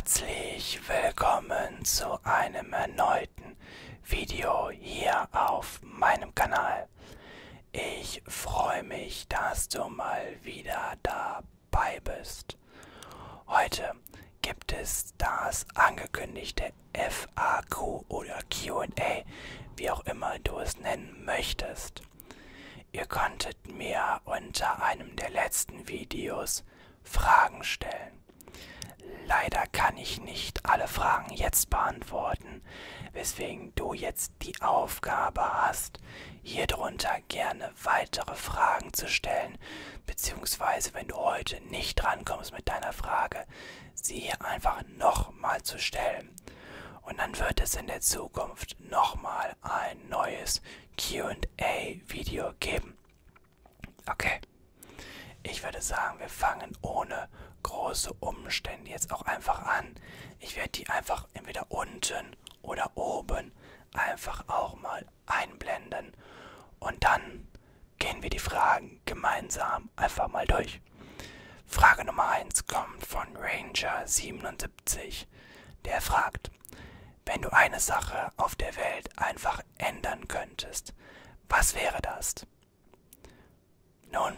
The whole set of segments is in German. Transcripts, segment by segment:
Herzlich willkommen zu einem erneuten Video hier auf meinem Kanal. Ich freue mich, dass du mal wieder dabei bist. Heute gibt es das angekündigte FAQ oder QA, wie auch immer du es nennen möchtest. Ihr konntet mir unter einem der letzten Videos Fragen stellen. Leider kann ich nicht alle Fragen jetzt beantworten, weswegen du jetzt die Aufgabe hast, hier drunter gerne weitere Fragen zu stellen, beziehungsweise wenn du heute nicht drankommst mit deiner Frage, sie hier einfach nochmal zu stellen. Und dann wird es in der Zukunft nochmal ein neues QA-Video geben. Okay. Ich würde sagen, wir fangen ohne große Umstände jetzt auch einfach an. Ich werde die einfach entweder unten oder oben einfach auch mal einblenden. Und dann gehen wir die Fragen gemeinsam einfach mal durch. Frage Nummer 1 kommt von Ranger77. Der fragt, wenn du eine Sache auf der Welt einfach ändern könntest, was wäre das? Nun,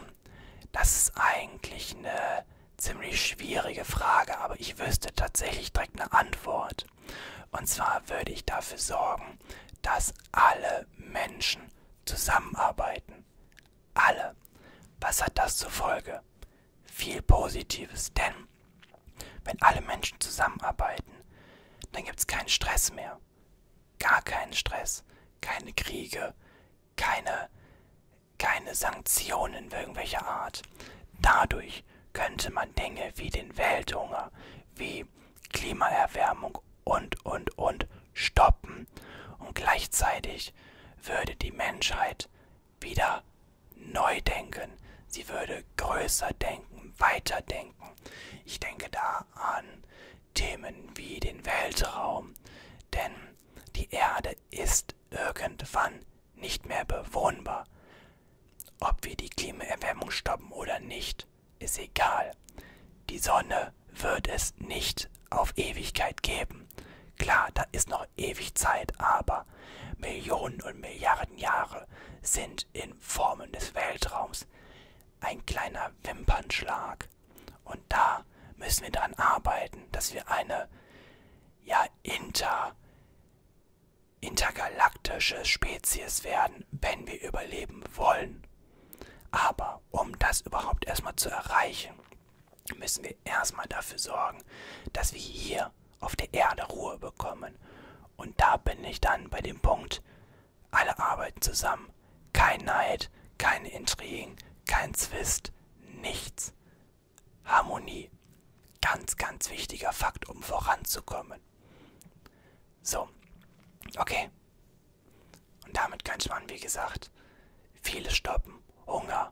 das ist eigentlich eine ziemlich schwierige Frage, aber ich wüsste tatsächlich direkt eine Antwort. Und zwar würde ich dafür sorgen, dass alle Menschen zusammenarbeiten. Alle. Was hat das zur Folge? Viel Positives, denn wenn alle Menschen zusammenarbeiten, dann gibt es keinen Stress mehr. Gar keinen Stress, keine Kriege, keine, keine Sanktionen irgendwelcher Art. Dadurch könnte man Dinge wie den Welthunger, wie Klimaerwärmung und, und, und stoppen. Und gleichzeitig würde die Menschheit wieder neu denken. Sie würde größer denken, weiter denken. Ich denke da an Themen wie den Weltraum, denn die Erde ist irgendwann nicht mehr bewohnbar. Ob wir die Klimaerwärmung stoppen oder nicht, ist egal. Die Sonne wird es nicht auf Ewigkeit geben. Klar, da ist noch ewig Zeit, aber Millionen und Milliarden Jahre sind in Formen des Weltraums ein kleiner Wimpernschlag. Und da müssen wir daran arbeiten, dass wir eine ja inter intergalaktische Spezies werden, wenn wir überleben wollen. Aber um das überhaupt erstmal zu erreichen, müssen wir erstmal dafür sorgen, dass wir hier auf der Erde Ruhe bekommen. Und da bin ich dann bei dem Punkt, alle arbeiten zusammen. Kein Neid, keine Intrigen, kein Zwist, nichts. Harmonie. Ganz, ganz wichtiger Fakt, um voranzukommen. So, okay. Und damit könnte man, wie gesagt, vieles stoppen. Hunger,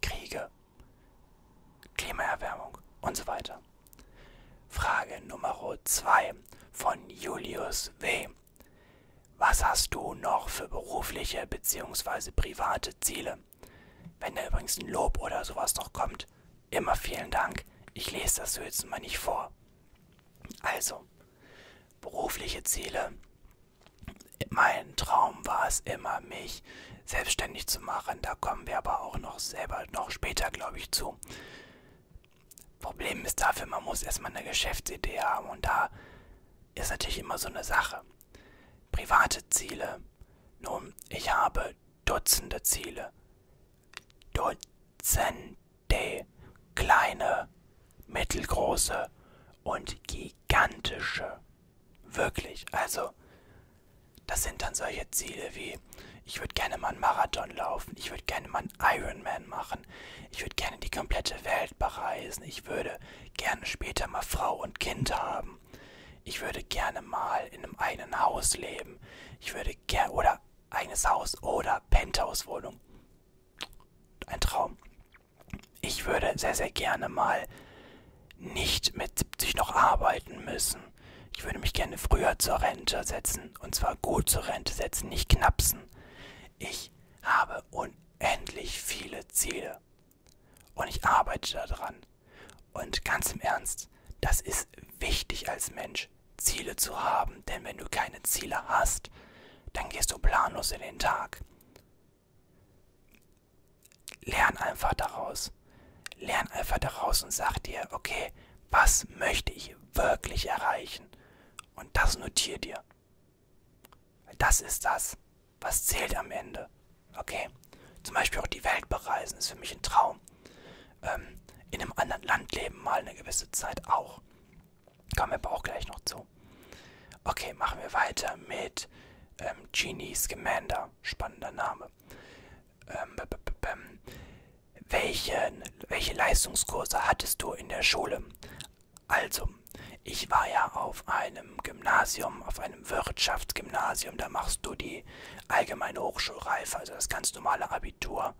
Kriege, Klimaerwärmung und so weiter. Frage Nummer 2 von Julius W. Was hast du noch für berufliche bzw. private Ziele? Wenn da übrigens ein Lob oder sowas noch kommt, immer vielen Dank. Ich lese das jetzt mal nicht vor. Also, berufliche Ziele. Mein Traum war es immer, mich selbstständig zu machen. Da kommen wir aber auch noch selber noch später, glaube ich, zu. Problem ist dafür, man muss erstmal eine Geschäftsidee haben und da ist natürlich immer so eine Sache. Private Ziele. Nun, ich habe Dutzende Ziele. Dutzende kleine, mittelgroße und gigantische. Wirklich, also das sind dann solche Ziele wie ich würde gerne mal einen Marathon laufen. Ich würde gerne mal einen Ironman machen. Ich würde gerne die komplette Welt bereisen. Ich würde gerne später mal Frau und Kind haben. Ich würde gerne mal in einem eigenen Haus leben. Ich würde gerne, oder eigenes Haus oder Penthouse-Wohnung. Ein Traum. Ich würde sehr, sehr gerne mal nicht mit 70 noch arbeiten müssen. Ich würde mich gerne früher zur Rente setzen. Und zwar gut zur Rente setzen, nicht knapsen. Ich habe unendlich viele Ziele. Und ich arbeite daran. Und ganz im Ernst, das ist wichtig als Mensch, Ziele zu haben, denn wenn du keine Ziele hast, dann gehst du planlos in den Tag. Lern einfach daraus. Lern einfach daraus und sag dir, okay, was möchte ich wirklich erreichen? Und das notier dir. Das ist das, was zählt am Ende. Okay? Zum Beispiel auch die Welt bereisen ist für mich ein Traum. Ähm, in einem anderen Land leben mal eine gewisse Zeit auch. Kommen wir aber auch gleich noch zu. Okay, machen wir weiter mit ähm, Genie Scamander. Spannender Name. Ähm, welchen, welche Leistungskurse hattest du in der Schule? Also, ich war ja auf einem Gymnasium, auf einem Wirtschaftsgymnasium, da machst du die allgemeine Hochschulreife, also das ganz normale Abitur.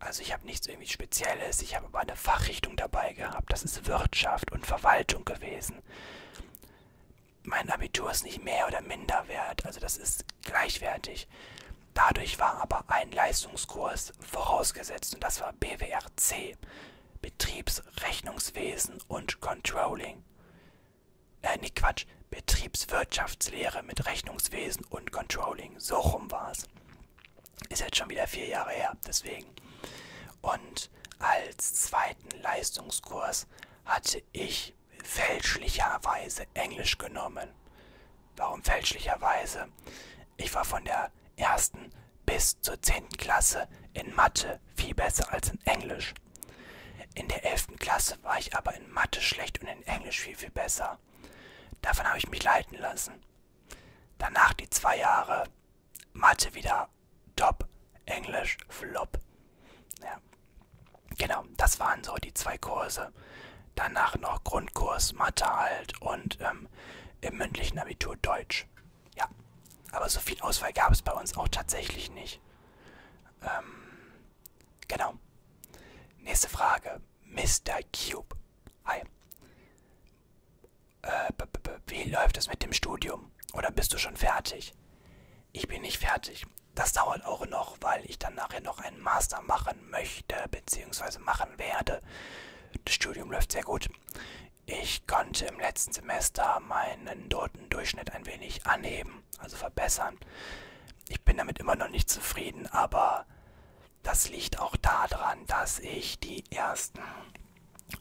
Also ich habe nichts irgendwie Spezielles, ich habe aber eine Fachrichtung dabei gehabt, das ist Wirtschaft und Verwaltung gewesen. Mein Abitur ist nicht mehr oder minder wert, also das ist gleichwertig. Dadurch war aber ein Leistungskurs vorausgesetzt und das war BWRC, Betriebsrechnungswesen und Controlling. Äh, nee, Quatsch, Betriebswirtschaftslehre mit Rechnungswesen und Controlling. So rum war es. Ist jetzt schon wieder vier Jahre her, deswegen. Und als zweiten Leistungskurs hatte ich fälschlicherweise Englisch genommen. Warum fälschlicherweise? Ich war von der ersten bis zur zehnten Klasse in Mathe viel besser als in Englisch. In der elften Klasse war ich aber in Mathe schlecht und in Englisch viel, viel besser. Davon habe ich mich leiten lassen. Danach die zwei Jahre Mathe wieder top, Englisch flop. Ja. Genau, das waren so die zwei Kurse. Danach noch Grundkurs Mathe halt und ähm, im mündlichen Abitur Deutsch. Ja, aber so viel Auswahl gab es bei uns auch tatsächlich nicht. Ähm, genau. Nächste Frage. Mr. Cube. Hi. Äh, wie läuft es mit dem Studium? Oder bist du schon fertig? Ich bin nicht fertig. Das dauert auch noch, weil ich dann nachher noch einen Master machen möchte, beziehungsweise machen werde. Das Studium läuft sehr gut. Ich konnte im letzten Semester meinen Notendurchschnitt ein wenig anheben, also verbessern. Ich bin damit immer noch nicht zufrieden, aber das liegt auch daran, dass ich die ersten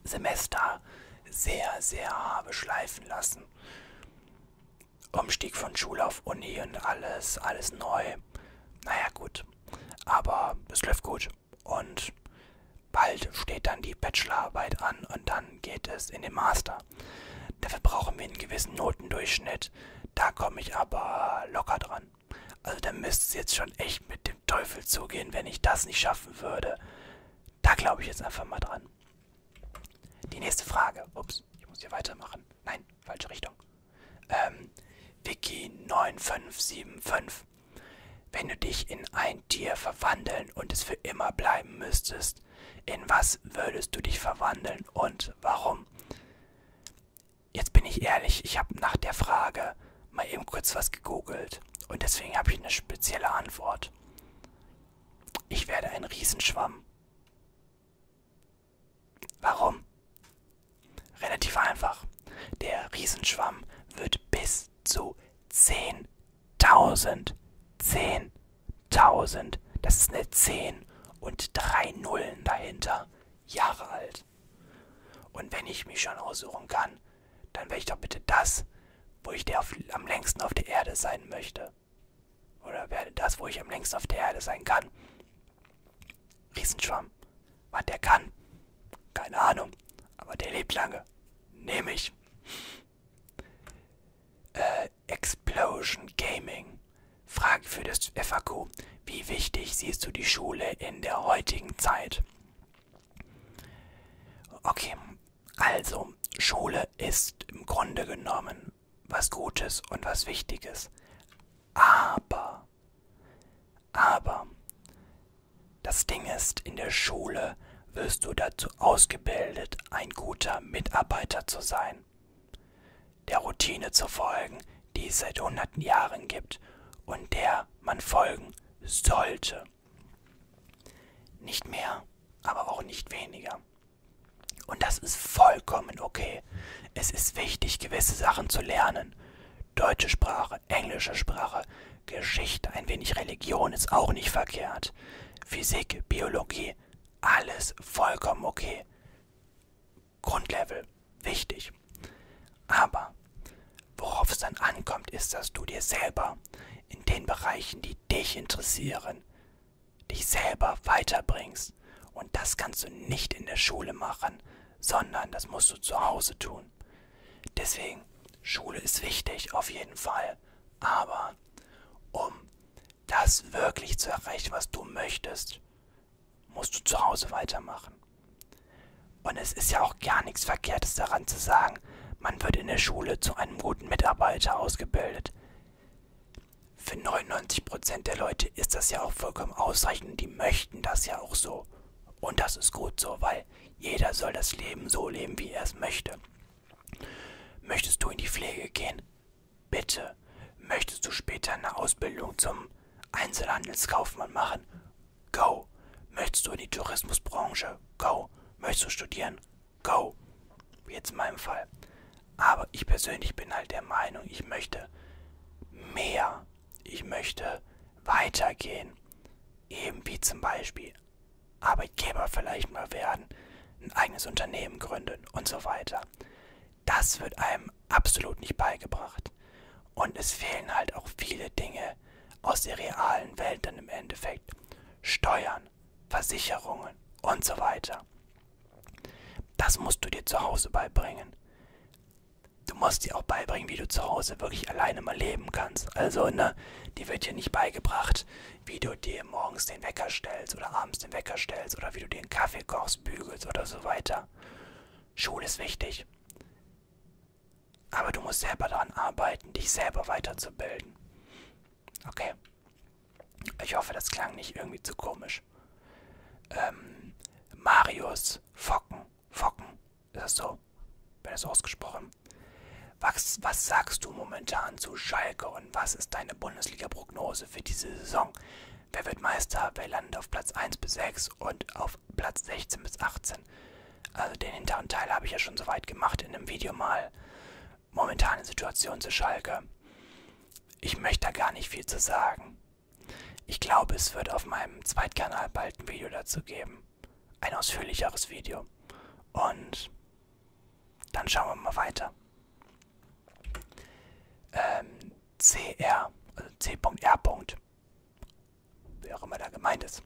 Semester sehr, sehr habe schleifen lassen. Umstieg von Schule auf Uni und alles, alles neu. Naja, gut. Aber es läuft gut. Und bald steht dann die Bachelorarbeit an und dann geht es in den Master. Dafür brauchen wir einen gewissen Notendurchschnitt. Da komme ich aber locker dran. Also da müsste es jetzt schon echt mit dem Teufel zugehen, wenn ich das nicht schaffen würde. Da glaube ich jetzt einfach mal dran. Die nächste Frage. Ups, ich muss hier weitermachen. Nein, falsche Richtung. Ähm, Wiki 9575. Wenn du dich in ein Tier verwandeln und es für immer bleiben müsstest, in was würdest du dich verwandeln und warum? Jetzt bin ich ehrlich, ich habe nach der Frage mal eben kurz was gegoogelt und deswegen habe ich eine spezielle Antwort. Ich werde ein Riesenschwamm. Warum? Relativ einfach. Der Riesenschwamm wird bis zu 10.000, 10.000, das ist eine 10 und drei Nullen dahinter, Jahre alt. Und wenn ich mich schon aussuchen kann, dann wäre ich doch bitte das, wo ich der auf, am längsten auf der Erde sein möchte. Oder werde das, wo ich am längsten auf der Erde sein kann. Riesenschwamm. Was der kann? Keine Ahnung. Aber der lebt lange. Nehme ich. Äh, Explosion Gaming. Frage für das FAQ. Wie wichtig siehst du die Schule in der heutigen Zeit? Okay, also Schule ist im Grunde genommen was Gutes und was Wichtiges. Aber, aber, das Ding ist, in der Schule wirst du dazu ausgebildet, ein guter Mitarbeiter zu sein, der Routine zu folgen, die es seit hunderten Jahren gibt und der man folgen sollte. Nicht mehr, aber auch nicht weniger. Und das das ist vollkommen okay. Es ist wichtig, gewisse Sachen zu lernen. Deutsche Sprache, englische Sprache, Geschichte, ein wenig Religion ist auch nicht verkehrt. Physik, Biologie, alles vollkommen okay. Grundlevel, wichtig. Aber worauf es dann ankommt, ist, dass du dir selber in den Bereichen, die dich interessieren, dich selber weiterbringst. Und das kannst du nicht in der Schule machen, sondern das musst du zu Hause tun. Deswegen, Schule ist wichtig, auf jeden Fall. Aber um das wirklich zu erreichen, was du möchtest, musst du zu Hause weitermachen. Und es ist ja auch gar nichts Verkehrtes daran zu sagen, man wird in der Schule zu einem guten Mitarbeiter ausgebildet. Für 99% der Leute ist das ja auch vollkommen ausreichend. Die möchten das ja auch so. Und das ist gut so, weil jeder soll das Leben so leben, wie er es möchte. Möchtest du in die Pflege gehen? Bitte. Möchtest du später eine Ausbildung zum Einzelhandelskaufmann machen? Go. Möchtest du in die Tourismusbranche? Go. Möchtest du studieren? Go. Wie jetzt in meinem Fall. Aber ich persönlich bin halt der Meinung, ich möchte mehr. Ich möchte weitergehen. Eben wie zum Beispiel Arbeitgeber vielleicht mal werden, ein eigenes Unternehmen gründen und so weiter. Das wird einem absolut nicht beigebracht. Und es fehlen halt auch viele Dinge aus der realen Welt dann im Endeffekt. Steuern, Versicherungen und so weiter. Das musst du dir zu Hause beibringen. Du musst dir auch beibringen, wie du zu Hause wirklich alleine mal leben kannst. Also, ne, die wird dir nicht beigebracht, wie du dir morgens den Wecker stellst oder abends den Wecker stellst oder wie du dir einen Kaffee kochst, bügelst oder so weiter. Schule ist wichtig. Aber du musst selber daran arbeiten, dich selber weiterzubilden. Okay. Ich hoffe, das klang nicht irgendwie zu komisch. Ähm, Marius Focken. Focken. Ist das so? Wird das ausgesprochen? Was, was sagst du momentan zu Schalke und was ist deine Bundesliga-Prognose für diese Saison? Wer wird Meister? Wer landet auf Platz 1 bis 6 und auf Platz 16 bis 18? Also den hinteren Teil habe ich ja schon soweit gemacht in einem Video mal. Momentane Situation zu Schalke. Ich möchte da gar nicht viel zu sagen. Ich glaube, es wird auf meinem Zweitkanal bald ein Video dazu geben. Ein ausführlicheres Video. Und dann schauen wir mal weiter ähm, CR, also C.R. Wer auch immer da gemeint ist.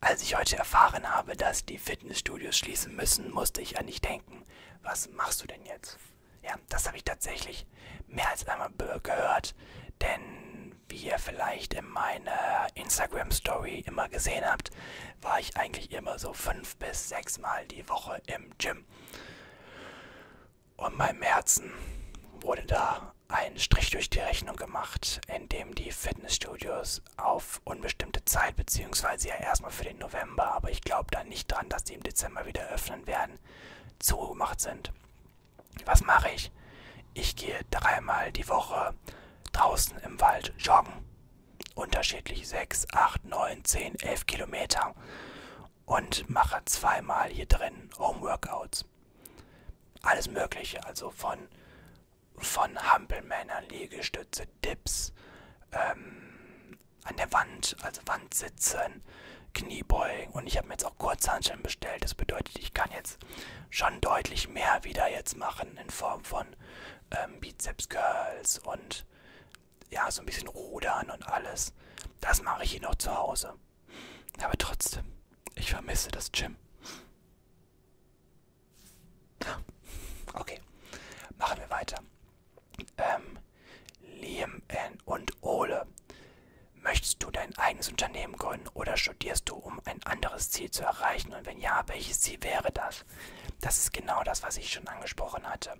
Als ich heute erfahren habe, dass die Fitnessstudios schließen müssen, musste ich an dich denken. Was machst du denn jetzt? Ja, das habe ich tatsächlich mehr als einmal gehört, denn wie ihr vielleicht in meiner Instagram-Story immer gesehen habt, war ich eigentlich immer so fünf bis sechs Mal die Woche im Gym. Und meinem Herzen wurde da ein Strich durch die Rechnung gemacht, in dem die Fitnessstudios auf unbestimmte Zeit, beziehungsweise ja erstmal für den November, aber ich glaube da nicht dran, dass die im Dezember wieder öffnen werden, zugemacht sind. Was mache ich? Ich gehe dreimal die Woche draußen im Wald joggen. Unterschiedlich 6, 8, 9, 10, 11 Kilometer. Und mache zweimal hier drin Homeworkouts. Alles Mögliche, also von von Hampelmännern, Liegestütze, Dips, ähm, an der Wand, also Wandsitzen, Kniebeugen und ich habe mir jetzt auch Kurzhanteln bestellt. Das bedeutet, ich kann jetzt schon deutlich mehr wieder jetzt machen in Form von ähm, Bizeps Curls und ja, so ein bisschen Rudern und alles. Das mache ich hier noch zu Hause. Aber trotzdem, ich vermisse das Gym. Okay, machen wir weiter ähm, Liam und Ole. Möchtest du dein eigenes Unternehmen gründen oder studierst du, um ein anderes Ziel zu erreichen? Und wenn ja, welches Ziel wäre das? Das ist genau das, was ich schon angesprochen hatte.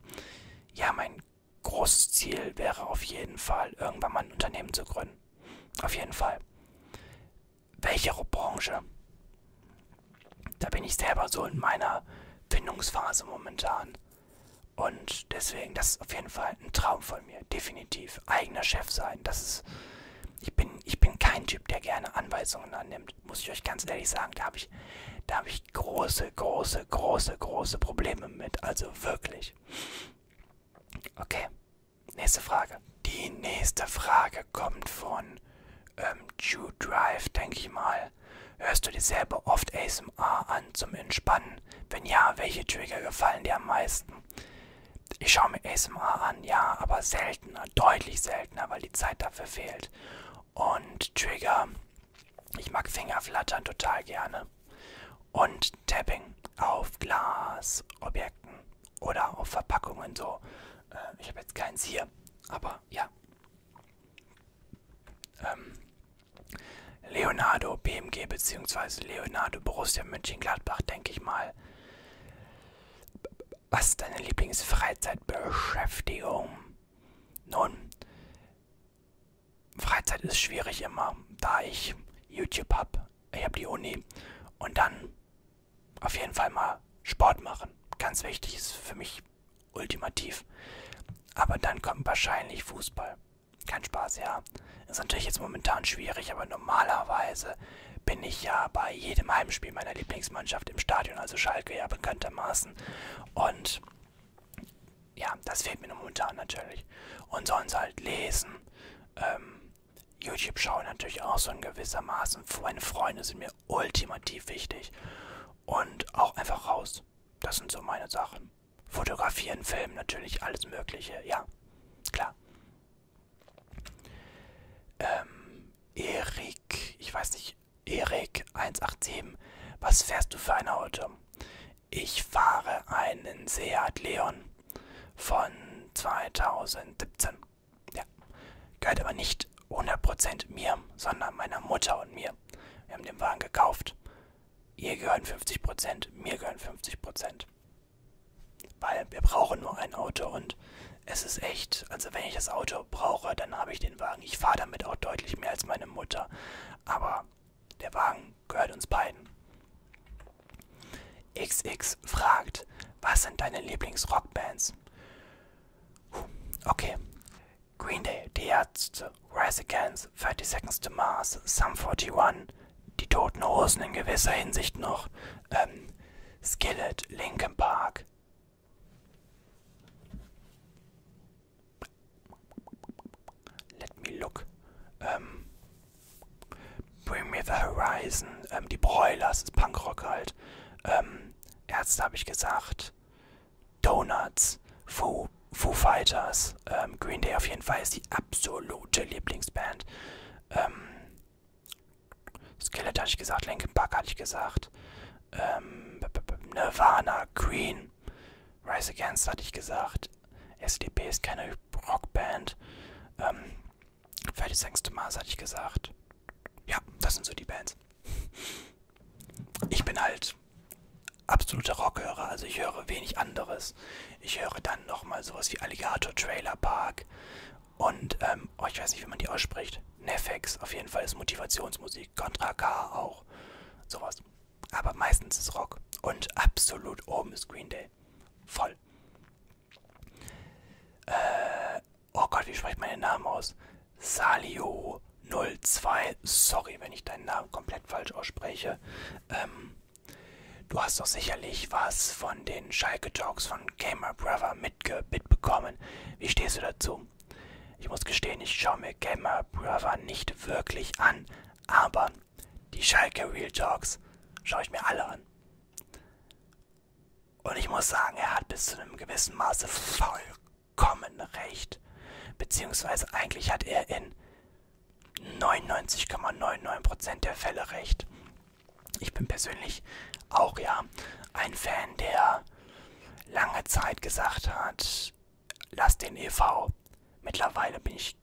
Ja, mein großes Ziel wäre auf jeden Fall, irgendwann mal ein Unternehmen zu gründen. Auf jeden Fall. Welche Branche? Da bin ich selber so in meiner Findungsphase momentan. Und deswegen, das ist auf jeden Fall ein Traum von mir, definitiv. Eigener Chef sein, das ist. Ich bin, ich bin kein Typ, der gerne Anweisungen annimmt, muss ich euch ganz ehrlich sagen. Da habe ich, Da habe ich große, große, große, große Probleme mit. Also wirklich. Okay, nächste Frage. Die nächste Frage kommt von ähm, Jew Drive, denke ich mal. Hörst du dir selber oft ASMR an zum Entspannen? Wenn ja, welche Trigger gefallen dir am meisten? Ich schaue mir ASMR an, ja, aber seltener, deutlich seltener, weil die Zeit dafür fehlt. Und Trigger, ich mag Fingerflattern total gerne. Und Tapping auf Glasobjekten oder auf Verpackungen so. Äh, ich habe jetzt keins hier, aber ja. Ähm, Leonardo BMG bzw. Leonardo Borussia Mönchengladbach, denke ich mal. Was ist deine Lieblingsfreizeitbeschäftigung? Nun, Freizeit ist schwierig immer, da ich YouTube habe. Ich habe die Uni und dann auf jeden Fall mal Sport machen. Ganz wichtig ist für mich ultimativ. Aber dann kommt wahrscheinlich Fußball. Kein Spaß, ja. Ist natürlich jetzt momentan schwierig, aber normalerweise bin ich ja bei jedem Heimspiel meiner Lieblingsmannschaft im Stadion, also Schalke ja bekanntermaßen. Und ja, das fehlt mir momentan natürlich. Und sonst halt lesen, ähm, YouTube schauen natürlich auch so in gewissermaßen. Meine Freunde sind mir ultimativ wichtig. Und auch einfach raus. Das sind so meine Sachen. Fotografieren, Filmen, natürlich alles Mögliche, ja, klar. Ähm, Erik, ich weiß nicht, Erik 187, was fährst du für ein Auto? Ich fahre einen Seat Leon von 2017. Ja, gehört aber nicht 100% mir, sondern meiner Mutter und mir. Wir haben den Wagen gekauft. Ihr gehören 50%, mir gehören 50%. Weil wir brauchen nur ein Auto und es ist echt, also wenn ich das Auto brauche, dann habe ich den Wagen. Ich fahre damit auch deutlich mehr als meine Mutter. Aber der Wagen gehört uns beiden. XX fragt, was sind deine Lieblingsrockbands? Okay. Green Day, Die Ärzte, Rise Against, 30 Seconds to Mars, Sum 41, Die Toten Hosen in gewisser Hinsicht noch, ähm, Skillet, Linkin Park. Horizon, ähm, die Broilers, ist Punkrock halt. Ähm, Ärzte habe ich gesagt. Donuts, Foo, Foo Fighters, ähm, Green Day auf jeden Fall ist die absolute Lieblingsband. Ähm, Skillet hatte ich gesagt, Linkin Park hatte ich gesagt. Ähm, Nirvana, Queen, Rise Against hatte ich gesagt. SDP ist keine Rockband. Ähm, 30 Mars hatte ich gesagt. Ja, das sind so die Bands. Ich bin halt absoluter Rockhörer, also ich höre wenig anderes. Ich höre dann nochmal sowas wie Alligator Trailer Park und, ähm, oh, ich weiß nicht, wie man die ausspricht. Nefex, auf jeden Fall ist Motivationsmusik. Contra K auch. Sowas. Aber meistens ist Rock. Und absolut oben ist Green Day. Voll. Äh, oh Gott, wie spricht man den Namen aus? Salio 02. Sorry, wenn ich deinen Namen komplett falsch ausspreche. Ähm, du hast doch sicherlich was von den Schalke Talks von Gamer Brother mitbekommen. Wie stehst du dazu? Ich muss gestehen, ich schaue mir Gamer Brother nicht wirklich an, aber die Schalke Real Talks schaue ich mir alle an. Und ich muss sagen, er hat bis zu einem gewissen Maße vollkommen recht. Beziehungsweise eigentlich hat er in 99,99% der Fälle recht. Ich bin persönlich auch ja ein Fan, der lange Zeit gesagt hat, lass den EV. Mittlerweile bin ich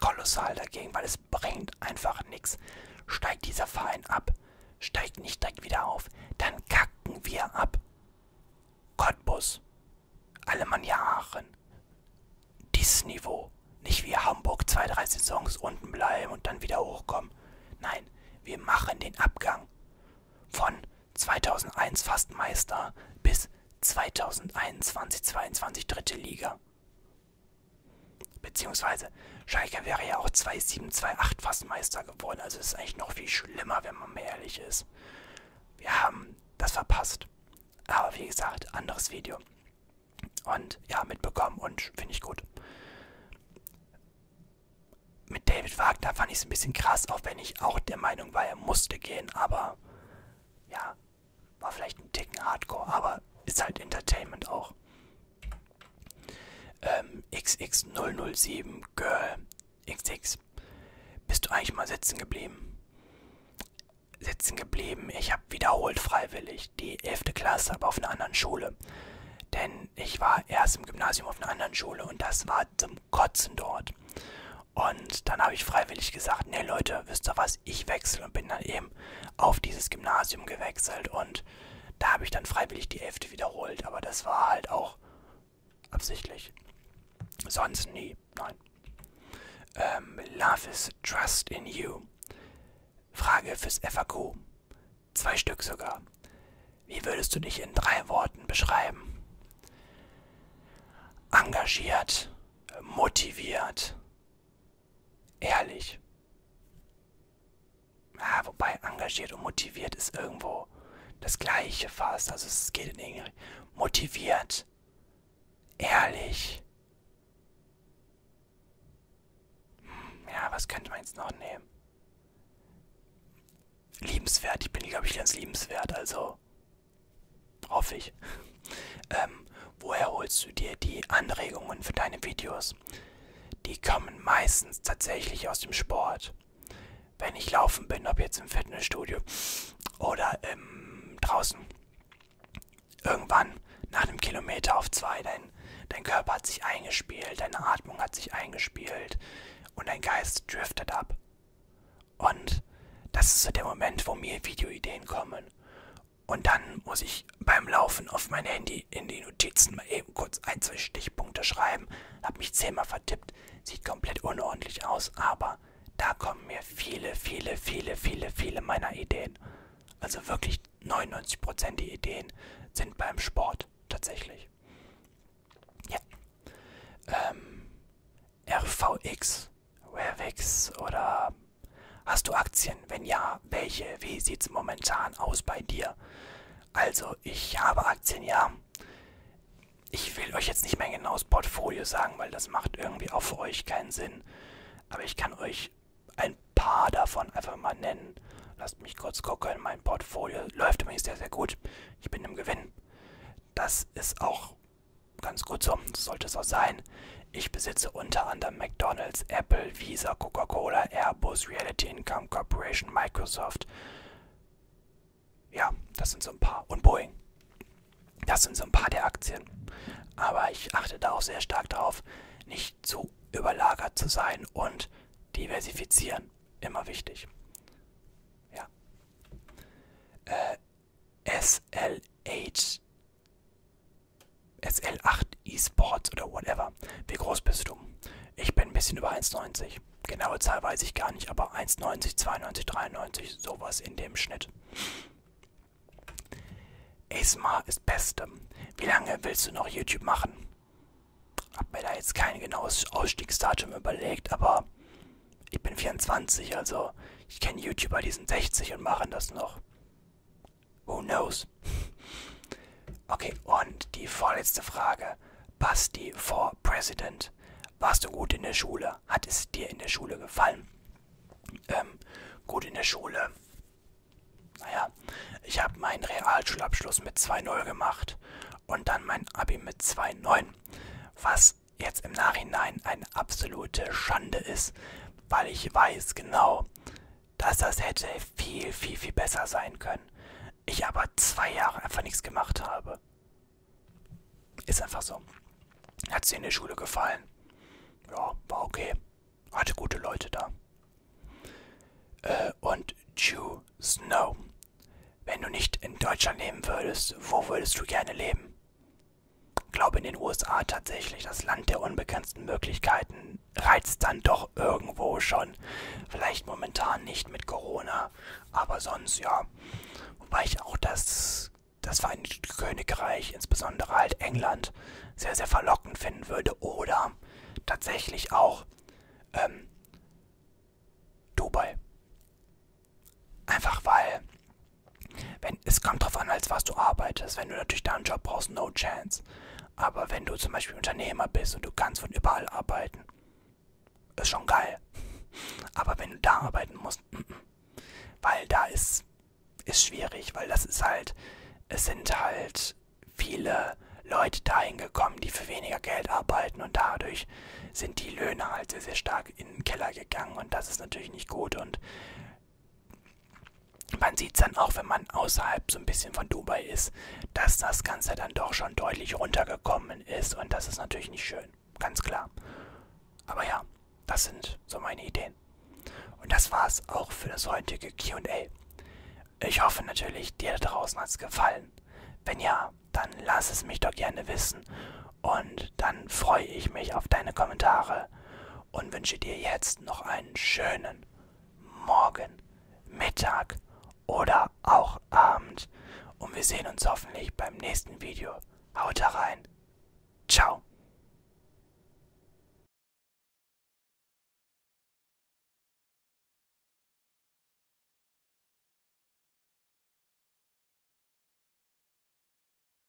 kolossal dagegen, weil es bringt einfach nichts. Steigt dieser Verein ab, steigt nicht direkt wieder auf, dann kacken wir ab. Cottbus, Alemannia Aachen, dieses Niveau. Nicht wie Hamburg zwei, drei Saisons unten bleiben und dann wieder hochkommen. Nein, wir machen den Abgang von 2001 fast Meister bis 2021, 22 dritte Liga. Beziehungsweise Schalke wäre ja auch 2-7, 2-8 fast Meister geworden. Also es ist eigentlich noch viel schlimmer, wenn man mehr ehrlich ist. wir haben das verpasst. Aber wie gesagt, anderes Video. Und ja, mitbekommen und finde ich gut. Mit David Wagner fand ich es ein bisschen krass, auch wenn ich auch der Meinung war, er musste gehen, aber ja, war vielleicht ein Ticken Hardcore, aber ist halt Entertainment auch. Ähm, XX007 Girl XX. Bist du eigentlich mal sitzen geblieben? Sitzen geblieben. Ich habe wiederholt freiwillig die 11. Klasse, aber auf einer anderen Schule. Denn ich war erst im Gymnasium auf einer anderen Schule und das war zum Kotzen dort. Und dann habe ich freiwillig gesagt, nee Leute, wisst ihr was, ich wechsle und bin dann eben auf dieses Gymnasium gewechselt und da habe ich dann freiwillig die Hälfte wiederholt, aber das war halt auch absichtlich. Sonst nie, nein. Ähm, Love is Trust in You. Frage fürs FAQ. Zwei Stück sogar. Wie würdest du dich in drei Worten beschreiben? Engagiert, motiviert, ehrlich. Ja, wobei engagiert und motiviert ist irgendwo das gleiche fast. Also es geht in irgendwie motiviert, ehrlich. Hm, ja, was könnte man jetzt noch nehmen? Liebenswert. Ich bin, glaube ich, ganz liebenswert, also hoffe ich. ähm, woher holst du dir die Anregungen für deine Videos? Die kommen meistens tatsächlich aus dem Sport. Wenn ich laufen bin, ob jetzt im Fitnessstudio oder ähm, draußen. Irgendwann nach einem Kilometer auf zwei, dein, dein Körper hat sich eingespielt, deine Atmung hat sich eingespielt und dein Geist driftet ab. Und das ist so der Moment, wo mir Videoideen kommen. Und dann muss ich beim Laufen auf mein Handy in die Notizen mal eben kurz ein, zwei Stichpunkte schreiben. Hab mich zehnmal vertippt. Sieht komplett unordentlich aus, aber da kommen mir viele, viele, viele, viele, viele meiner Ideen. Also wirklich 99% der Ideen sind beim Sport tatsächlich. Ja. Ähm, RVX, Wavix oder hast du Aktien? Wenn ja, welche? Wie sieht es momentan aus bei dir? Also, ich habe Aktien, ja. Ich will euch jetzt nicht mein genaues Portfolio sagen, weil das macht irgendwie auch für euch keinen Sinn. Aber ich kann euch ein paar davon einfach mal nennen. Lasst mich kurz gucken. Mein Portfolio läuft übrigens sehr, sehr gut. Ich bin im Gewinn. Das ist auch ganz gut so. Das sollte es auch sein. Ich besitze unter anderem McDonald's, Apple, Visa, Coca-Cola, Airbus, Reality Income Corporation, Microsoft. Ja, das sind so ein paar. Und Boeing. Das sind so ein paar der Aktien. Aber ich achte da auch sehr stark darauf, nicht zu überlagert zu sein und diversifizieren. Immer wichtig. Ja. Äh, SL8 SL8 eSports oder whatever. Wie groß bist du? Ich bin ein bisschen über 1,90. Genaue Zahl weiß ich gar nicht, aber 1,90, 92, 93, sowas in dem Schnitt. ASMR ist Beste. Wie lange willst du noch YouTube machen? Hab mir da jetzt kein genaues Ausstiegsdatum überlegt, aber ich bin 24, also ich kenne YouTuber, die sind 60 und machen das noch. Who knows? Okay, und die vorletzte Frage. Basti for President. Warst du gut in der Schule? Hat es dir in der Schule gefallen? Ähm, gut in der Schule. Naja, ich habe meinen Realschulabschluss mit 2.0 gemacht und dann mein Abi mit 2.9. Was jetzt im Nachhinein eine absolute Schande ist, weil ich weiß genau, dass das hätte viel, viel, viel besser sein können. Ich aber zwei Jahre einfach nichts gemacht habe. Ist einfach so. Hat sie in der Schule gefallen. Ja, war okay. Hatte gute Leute da. Äh, und Jew Snow. Wenn du nicht in Deutschland leben würdest, wo würdest du gerne leben? Ich glaube in den USA tatsächlich. Das Land der unbegrenzten Möglichkeiten reizt dann doch irgendwo schon. Vielleicht momentan nicht mit Corona, aber sonst ja. Wobei ich auch das, das Vereinigte Königreich, insbesondere halt England, sehr, sehr verlockend finden würde. Oder tatsächlich auch ähm, Dubai. Einfach weil wenn, es kommt drauf an, als was du arbeitest. Wenn du natürlich da einen Job brauchst, no chance. Aber wenn du zum Beispiel Unternehmer bist und du kannst von überall arbeiten, ist schon geil. Aber wenn du da arbeiten musst, mm -mm. weil da ist, ist schwierig, weil das ist halt, es sind halt viele Leute dahin gekommen, die für weniger Geld arbeiten und dadurch sind die Löhne halt sehr, sehr stark in den Keller gegangen und das ist natürlich nicht gut und man sieht dann auch, wenn man außerhalb so ein bisschen von Dubai ist, dass das Ganze dann doch schon deutlich runtergekommen ist und das ist natürlich nicht schön, ganz klar. Aber ja, das sind so meine Ideen. Und das war's auch für das heutige QA. Ich hoffe natürlich, dir da draußen hat es gefallen. Wenn ja, dann lass es mich doch gerne wissen. Und dann freue ich mich auf deine Kommentare und wünsche dir jetzt noch einen schönen Morgen, Mittag oder auch Abend. Und wir sehen uns hoffentlich beim nächsten Video. Haut rein. Ciao.